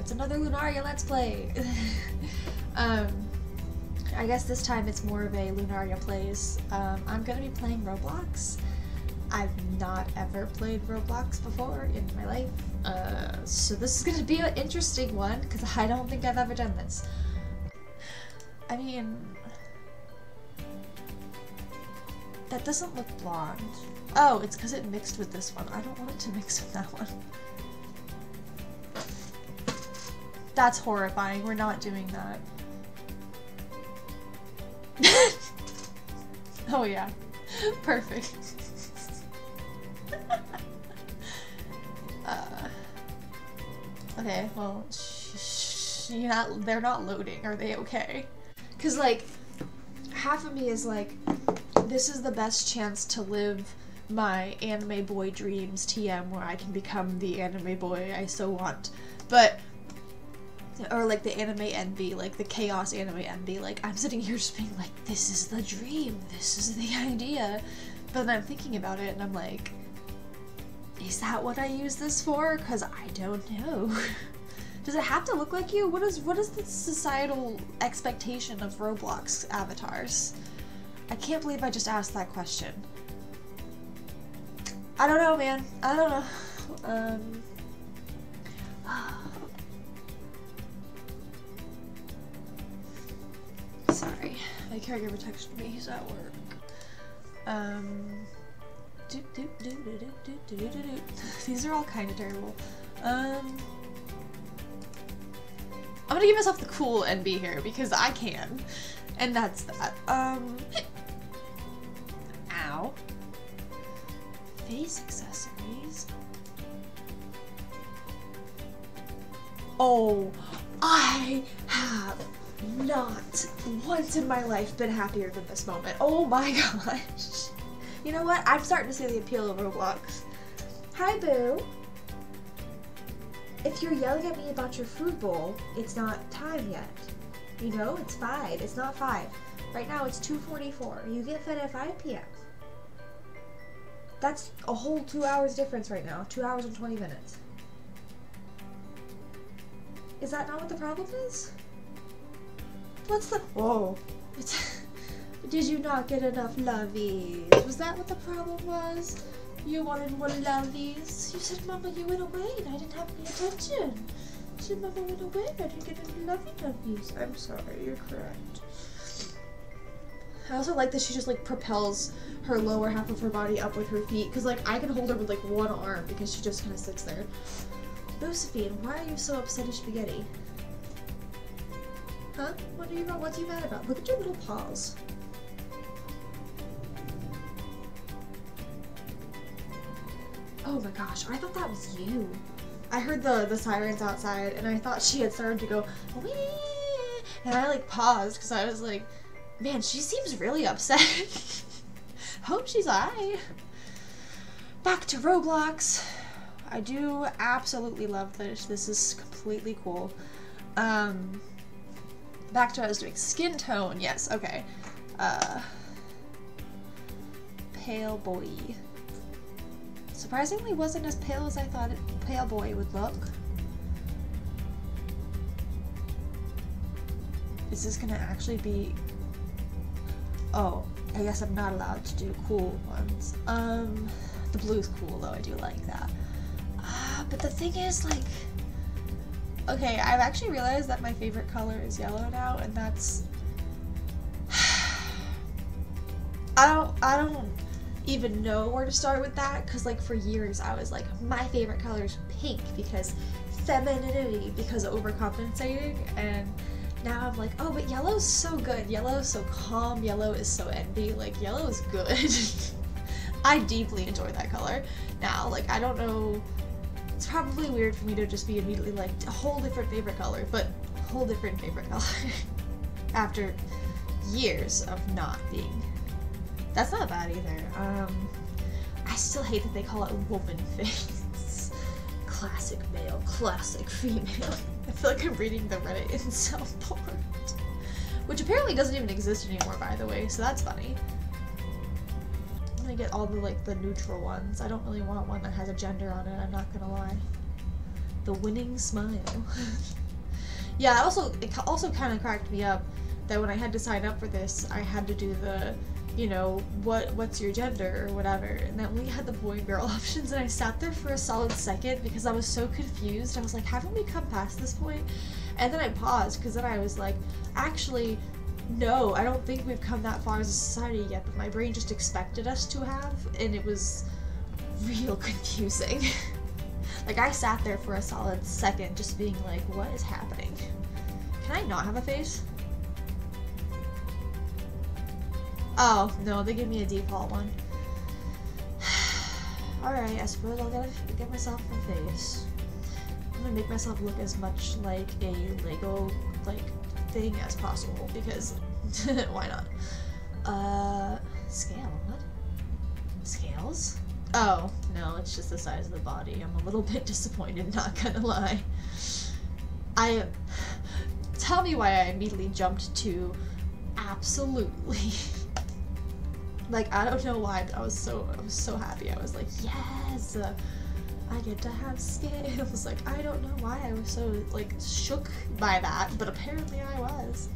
it's another Lunaria Let's Play. um, I guess this time it's more of a Lunaria plays. Um, I'm gonna be playing Roblox. I've not ever played Roblox before in my life, uh, so this is gonna be an interesting one because I don't think I've ever done this. I mean, that doesn't look blonde. Oh, it's because it mixed with this one. I don't want it to mix with that one. That's horrifying. We're not doing that. oh yeah. Perfect. uh, okay, well, you're not, they're not loading. Are they okay? Because, like, half of me is like, this is the best chance to live my anime boy dreams TM where I can become the anime boy I so want. But or like the anime enby, like the chaos anime enby, like I'm sitting here just being like, this is the dream, this is the idea. But then I'm thinking about it and I'm like, is that what I use this for? Cause I don't know. Does it have to look like you? What is what is the societal expectation of Roblox avatars? I can't believe I just asked that question. I don't know, man. I don't know. Um. My caregiver texted me. He's at work. Um. These are all kind of terrible. Um. I'm gonna give myself the cool NB here because I can. And that's that. Um. Ow. Face accessories. Oh, I have not once in my life been happier than this moment. Oh my gosh. You know what? I'm starting to see the appeal of Roblox. Hi, Boo. If you're yelling at me about your food bowl, it's not time yet. You know, it's 5. It's not 5. Right now it's 2.44. You get fed at 5 p.m. That's a whole two hours difference right now. Two hours and 20 minutes. Is that not what the problem is? What's the- Whoa. It's Did you not get enough lovies? Was that what the problem was? You wanted more lovies? You said, Mama, you went away and I didn't have any attention. You said, Mama went away and I didn't get any lovey lovies. I'm sorry, you're correct. I also like that she just like propels her lower half of her body up with her feet because like I can hold her with like one arm because she just kind of sits there. Josephine, why are you so upset at spaghetti? Huh? What are you what's you mad about? Look at your little paws. Oh my gosh, I thought that was you. I heard the the sirens outside and I thought she had started to go Wee! and I like paused because I was like, man, she seems really upset. Hope she's alright. Back to Roblox. I do absolutely love this. This is completely cool. Um, back to what I was doing. Skin tone, yes, okay. Uh, pale boy. Surprisingly wasn't as pale as I thought it, pale boy would look. Is this gonna actually be... Oh, I guess I'm not allowed to do cool ones. Um, the blue's cool though, I do like that. Uh, but the thing is, like... Okay, I've actually realized that my favorite color is yellow now, and that's... I don't, I don't even know where to start with that, because like for years I was like, my favorite color is pink, because femininity, because overcompensating, and now I'm like, oh, but yellow's so good. Yellow is so calm. Yellow is so enby. Like, yellow is good. I deeply enjoy that color. Now, like, I don't know. It's probably weird for me to just be immediately like, a whole different favorite color, but a whole different favorite color. After years of not being. That's not bad either. Um, I still hate that they call it woman face. Classic male, classic female. I feel like I'm reading the Reddit incel board. Which apparently doesn't even exist anymore, by the way, so that's funny. Get all the, like, the neutral ones. I don't really want one that has a gender on it, I'm not gonna lie. The winning smile. yeah, it also it also kind of cracked me up that when I had to sign up for this, I had to do the, you know, what what's your gender or whatever, and then we had the boy and girl options, and I sat there for a solid second because I was so confused. I was like, haven't we come past this point? And then I paused because then I was like, actually, no, I don't think we've come that far as a society yet, but my brain just expected us to have, and it was real confusing. like, I sat there for a solid second just being like, what is happening? Can I not have a face? Oh, no, they give me a default one. Alright, I suppose I'll get, get myself a face. I'm gonna make myself look as much like a Lego, like, thing as possible because why not? Uh, scale, what? Scales? Oh, no, it's just the size of the body. I'm a little bit disappointed, not gonna lie. I, tell me why I immediately jumped to absolutely. like, I don't know why, but I was so, I was so happy. I was like, yes! I get to have scales. Like, I don't know why I was so, like, shook by that, but apparently I was.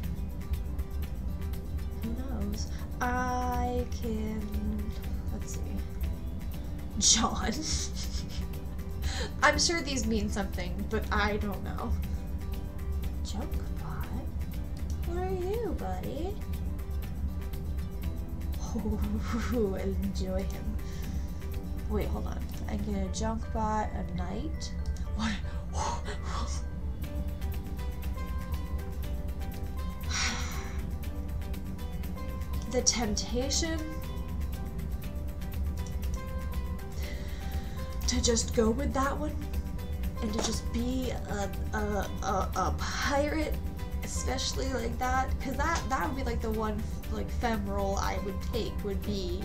Who knows? I can, let's see, John. I'm sure these mean something, but I don't know. Junkbot? Where are you, buddy? Oh, enjoy him. Wait, hold on. I get a junk bot, a knight. What? the temptation to just go with that one and to just be a, a, a, a pirate especially like that because that that would be like the one like fem role i would take would be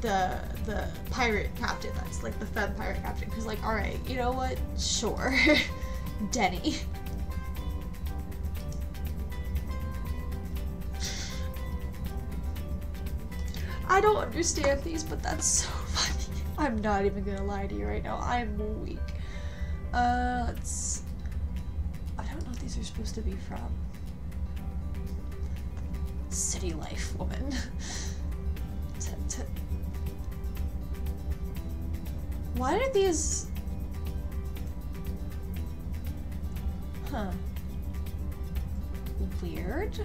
the the pirate captain that's like the femme pirate captain because like all right you know what sure denny I don't understand these, but that's so funny. I'm not even gonna lie to you right now. I'm weak. Uh, let's. I don't know what these are supposed to be from. City life woman. Why are these... Huh. Weird.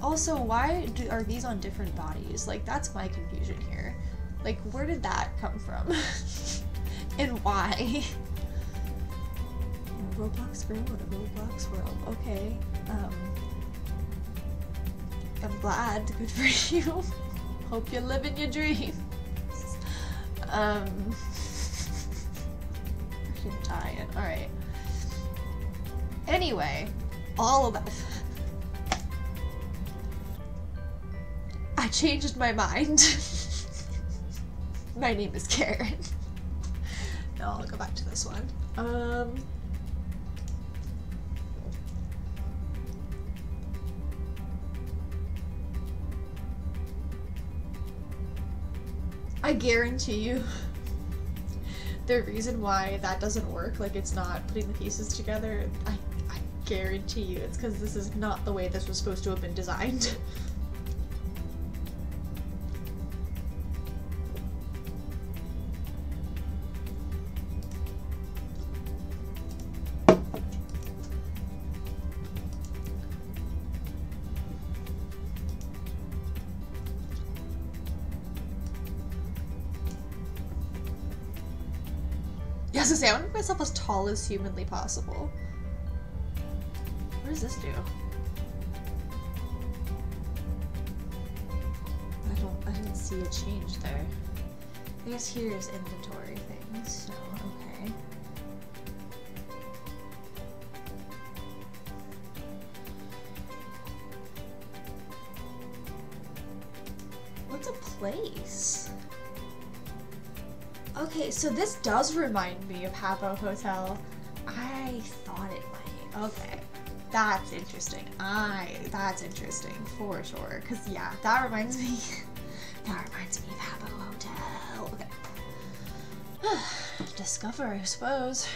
Also, why do, are these on different bodies? Like, that's my confusion here. Like, where did that come from? and why? Roblox in a Roblox world. Okay. Um, I'm glad. Good for you. Hope you're living your dream. Um. Freaking dying. Alright. Anyway, all of that. I changed my mind. my name is Karen. no, I'll go back to this one. Um. I guarantee you the reason why that doesn't work, like it's not putting the pieces together, I, I guarantee you it's because this is not the way this was supposed to have been designed. Yes, I say I want to make myself as tall as humanly possible. What does this do? I don't. I didn't see a change there. I guess here is inventory things. So okay. Okay, so this does remind me of Habbo Hotel. I thought it might. Okay. That's interesting. I that's interesting for sure. Cause yeah, that reminds me that reminds me of Habbo Hotel. Okay. Discover, I suppose.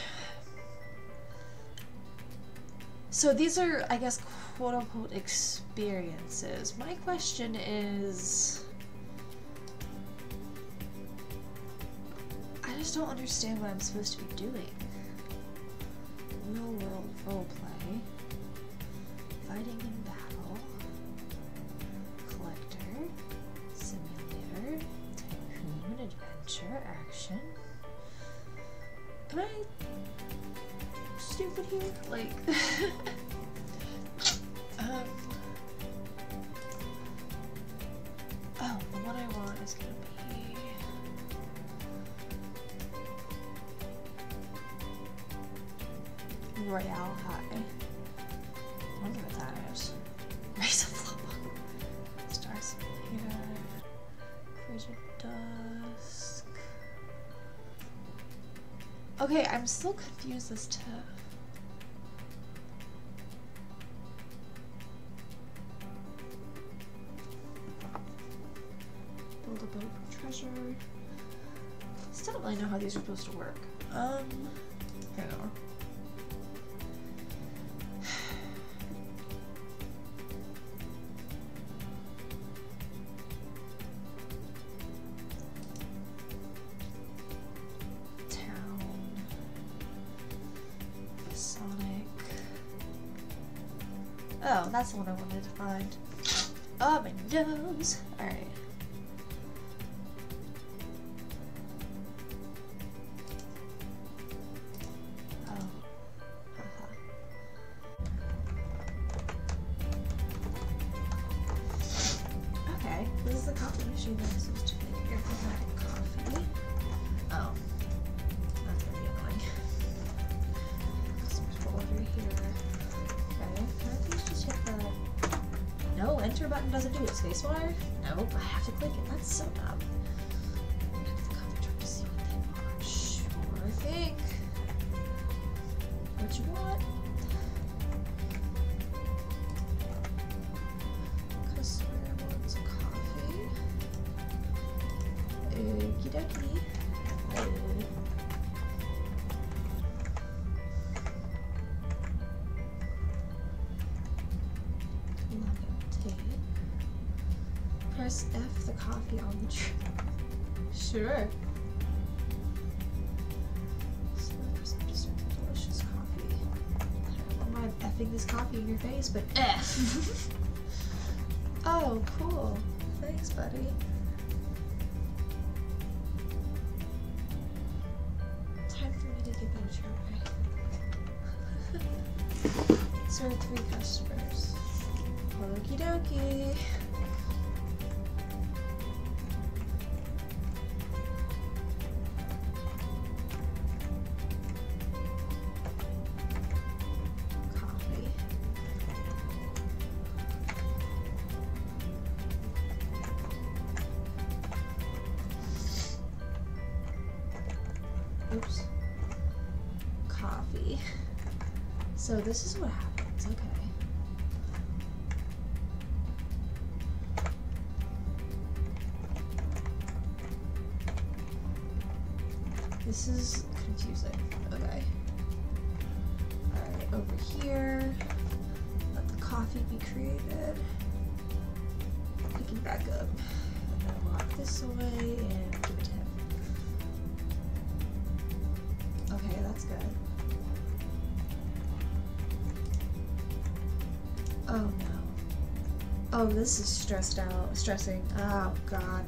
So these are, I guess, quote unquote experiences. My question is. Just don't understand what I'm supposed to be doing. Real world roleplay. Fighting in battle. Collector. Simulator. Tycoon. Adventure. Action. Am I stupid here? Like. um. Oh, one I want is gonna be. Royale High. I wonder what that is. Raise of Floppa. Star Simulator. Frigid Dusk. Okay, I'm still confused as to. Build a boat for treasure. Still don't really know how these are supposed to work. Um, on. Town. Oh, that's the one I wanted to find. Oh, my nose. Alright. Enter button doesn't do it. Spacebar? Nope, I have to click it. That's so dumb. Press F the coffee on the tray. Sure. Just delicious coffee. I don't mind effing this coffee in your face, but F. Eh. oh, cool. Thanks, buddy. Time for me to give it a try. Serve three customers. Okie dokie. Oops. Coffee. So this is what happens, okay. This is confusing. Okay. Alright, over here. Let the coffee be created. Picking back up. Lock this away Oh no. Oh, this is stressed out. Stressing. Oh god.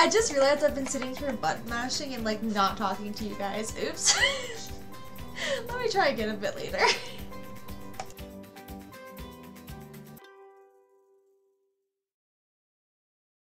I just realized I've been sitting here button mashing and like not talking to you guys. Oops. Let me try again a bit later.